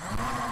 Ah!